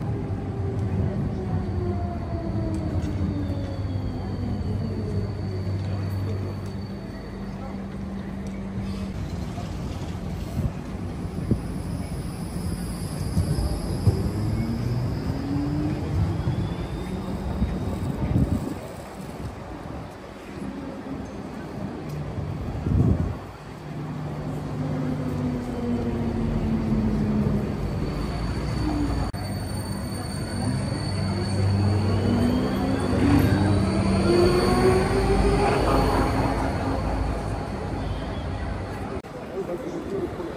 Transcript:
you da cultura.